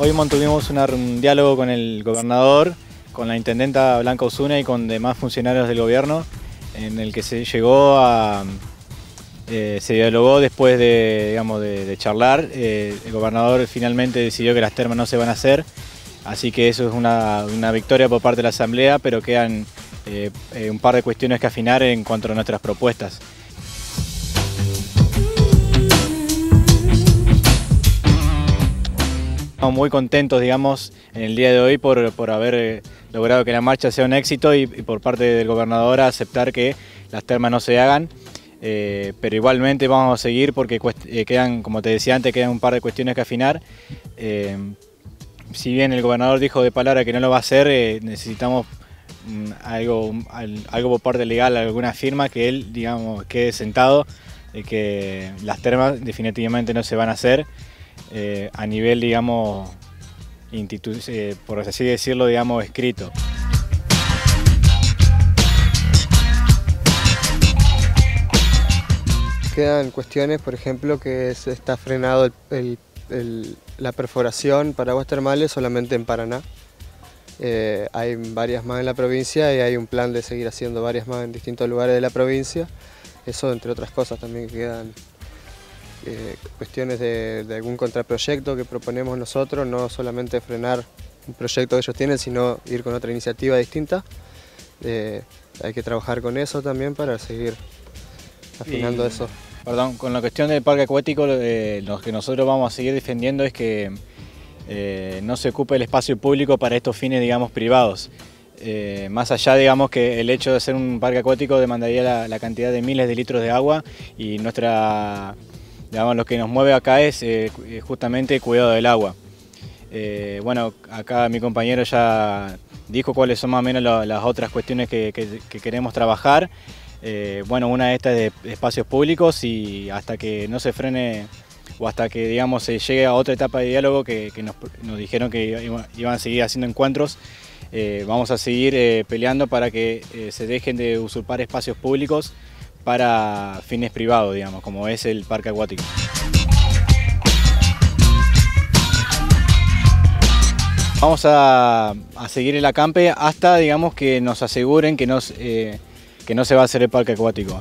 Hoy mantuvimos un diálogo con el gobernador, con la intendenta Blanca Osuna y con demás funcionarios del gobierno, en el que se llegó a... Eh, se dialogó después de, digamos, de, charlar. Eh, el gobernador finalmente decidió que las termas no se van a hacer, así que eso es una, victoria por parte de la Asamblea, pero quedan eh, un par de cuestiones que afinar en cuanto a nuestras propuestas. Estamos muy contentos, digamos, en el día de hoy por, haber eh, logrado que la marcha sea un éxito y, por parte del gobernador aceptar que las termas no se hagan. Eh, pero igualmente vamos a seguir porque eh, quedan, como te decía antes, quedan un par de cuestiones que afinar. si bien el gobernador dijo de palabra que no lo va a hacer, necesitamos mm, algo, algo por parte legal, alguna firma que él, digamos, quede sentado de que las termas definitivamente no se van a hacer. Eh, a nivel, digamos, eh, por así decirlo, digamos, escrito. Quedan cuestiones, por ejemplo, que se está frenado la perforación para aguas termales solamente en Paraná. Eh, hay varias más en la provincia y hay un plan de seguir haciendo varias más en distintos lugares de la provincia. Eso, entre otras cosas, también quedan eh, cuestiones de, algún contraproyecto que proponemos nosotros, no solamente frenar un proyecto que ellos tienen, sino ir con otra iniciativa distinta. Eh, hay que trabajar con eso también para seguir afinando eso. Perdón, con la cuestión del parque acuático, eh, lo que nosotros vamos a seguir defendiendo es que no se ocupe el espacio público para estos fines, digamos, privados. más allá, digamos, que el hecho de ser un parque acuático demandaría la cantidad de miles de litros de agua y nuestra Digamos, lo que nos mueve acá es eh, justamente el cuidado del agua. Eh, bueno, acá mi compañero ya dijo cuáles son más o menos las otras cuestiones que, queremos trabajar. Eh, bueno, una de estas es de espacios públicos y hasta que no se frene o hasta que digamos se llegue a otra etapa de diálogo que, nos, dijeron que iban a seguir haciendo encuentros, vamos a seguir peleando para que se dejen de usurpar espacios públicos para fines privados, digamos, como es el parque acuático. Vamos a, seguir el acampe hasta digamos, que nos aseguren que, eh, que no se va a hacer el parque acuático.